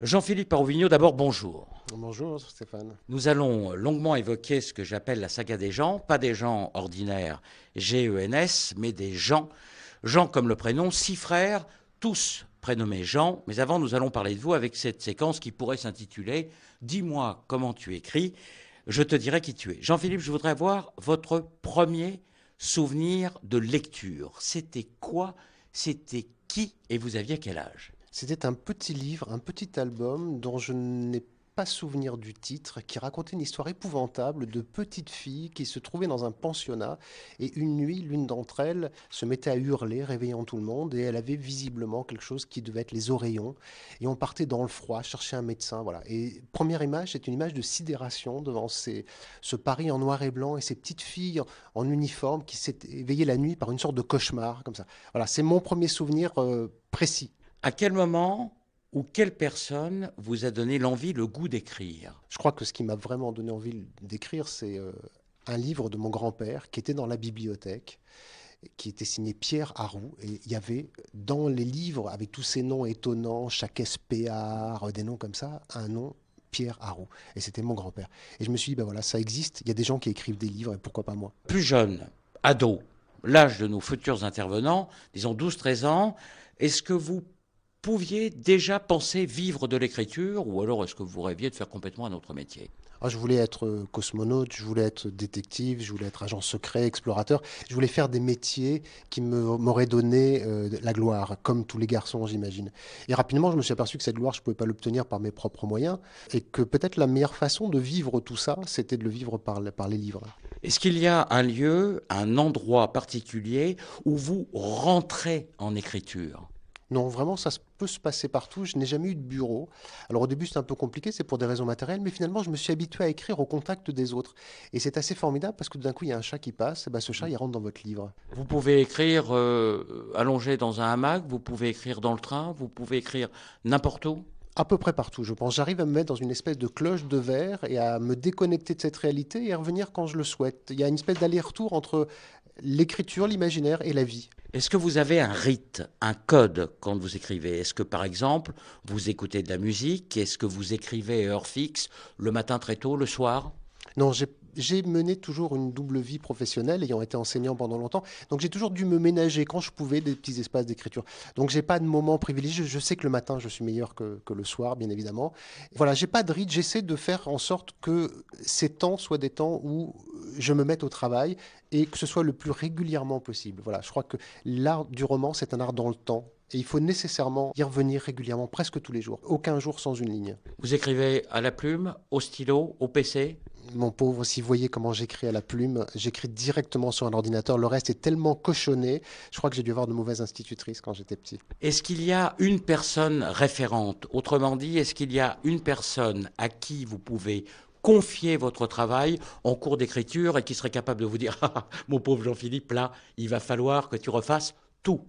Jean-Philippe Parovigno, d'abord bonjour. Bonjour Stéphane. Nous allons longuement évoquer ce que j'appelle la saga des gens, pas des gens ordinaires G-E-N-S, mais des gens. Jean comme le prénom, six frères, tous prénommés Jean. Mais avant, nous allons parler de vous avec cette séquence qui pourrait s'intituler Dis-moi comment tu écris, je te dirai qui tu es. Jean-Philippe, je voudrais avoir votre premier souvenir de lecture. C'était quoi? C'était qui? Et vous aviez quel âge? C'était un petit livre, un petit album dont je n'ai pas souvenir du titre, qui racontait une histoire épouvantable de petites filles qui se trouvaient dans un pensionnat et une nuit, l'une d'entre elles se mettait à hurler, réveillant tout le monde et elle avait visiblement quelque chose qui devait être les oreillons et on partait dans le froid chercher un médecin, voilà. Et première image, c'est une image de sidération devant ce Paris en noir et blanc et ces petites filles en, uniforme qui s'étaient éveillées la nuit par une sorte de cauchemar comme ça. Voilà, c'est mon premier souvenir euh, précis. À quel moment ou quelle personne vous a donné l'envie, le goût d'écrire? Je crois que ce qui m'a vraiment donné envie d'écrire, c'est euh, un livre de mon grand-père qui était dans la bibliothèque, qui était signé Pierre Harou. Et il y avait dans les livres, avec tous ces noms étonnants, chaque SPA, des noms comme ça, un nom Pierre Harou. Et c'était mon grand-père. Et je me suis dit, ben voilà, ça existe, il y a des gens qui écrivent des livres, et pourquoi pas moi? Plus jeune, ado, l'âge de nos futurs intervenants, disons 12-13 ans, est-ce que vous pouviez déjà penser vivre de l'écriture ou alors est-ce que vous rêviez de faire complètement un autre métier? Ah, je voulais être euh, cosmonaute, je voulais être détective, je voulais être agent secret, explorateur. Je voulais faire des métiers qui m'auraient donné euh, la gloire, comme tous les garçons, j'imagine. Et rapidement, je me suis aperçu que cette gloire, je ne pouvais pas l'obtenir par mes propres moyens, et que peut-être la meilleure façon de vivre tout ça, c'était de le vivre par, par les livres. Est-ce qu'il y a un lieu, un endroit particulier où vous rentrez en écriture? Non, vraiment, ça peut se passer partout. Je n'ai jamais eu de bureau. Alors au début, c'est un peu compliqué, c'est pour des raisons matérielles, mais finalement, je me suis habitué à écrire au contact des autres. Et c'est assez formidable parce que d'un coup, il y a un chat qui passe, et ben, ce chat, il rentre dans votre livre. Vous pouvez écrire euh, allongé dans un hamac, vous pouvez écrire dans le train, vous pouvez écrire n'importe où à peu près partout, je pense. J'arrive à me mettre dans une espèce de cloche de verre et à me déconnecter de cette réalité et à revenir quand je le souhaite. Il y a une espèce d'aller-retour entre l'écriture, l'imaginaire et la vie. Est-ce que vous avez un rite, un code quand vous écrivez? Est-ce que par exemple, vous écoutez de la musique? Est-ce que vous écrivez heure fixe, le matin très tôt, le soir? Non, j'ai mené toujours une double vie professionnelle, ayant été enseignant pendant longtemps. Donc j'ai toujours dû me ménager quand je pouvais des petits espaces d'écriture. Donc j'ai pas de moment privilégié. Je sais que le matin je suis meilleur que, que le soir, bien évidemment. Voilà, j'ai pas de rite. J'essaie de faire en sorte que ces temps soient des temps où je me mette au travail et que ce soit le plus régulièrement possible. Voilà, je crois que l'art du roman c'est un art dans le temps. Et il faut nécessairement y revenir régulièrement, presque tous les jours. Aucun jour sans une ligne. Vous écrivez à la plume, au stylo, au PC mon pauvre, si vous voyez comment j'écris à la plume, j'écris directement sur un ordinateur. Le reste est tellement cochonné. Je crois que j'ai dû avoir de mauvaises institutrices quand j'étais petit. Est-ce qu'il y a une personne référente? Autrement dit, est-ce qu'il y a une personne à qui vous pouvez confier votre travail en cours d'écriture et qui serait capable de vous dire ah, Mon pauvre Jean-Philippe, là, il va falloir que tu refasses tout?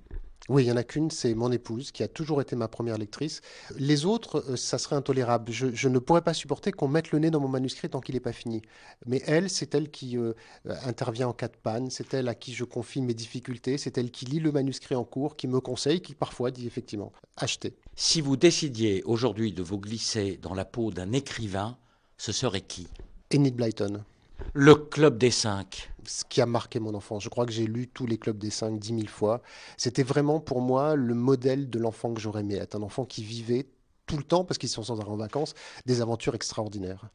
Oui, il n'y en a qu'une, c'est mon épouse, qui a toujours été ma première lectrice. Les autres, euh, ça serait intolérable. Je, ne pourrais pas supporter qu'on mette le nez dans mon manuscrit tant qu'il n'est pas fini. Mais elle, c'est elle qui euh, intervient en cas de panne, c'est elle à qui je confie mes difficultés, c'est elle qui lit le manuscrit en cours, qui me conseille, qui parfois dit effectivement, achetez. Si vous décidiez aujourd'hui de vous glisser dans la peau d'un écrivain, ce serait qui? Enid Blyton. Le Club des Cinq. Ce qui a marqué mon enfance. Je crois que j'ai lu tous les Clubs des Cinq dix mille fois. C'était vraiment pour moi le modèle de l'enfant que j'aurais aimé être. Un enfant qui vivait tout le temps, parce qu'ils sont sans arrêt en vacances, des aventures extraordinaires.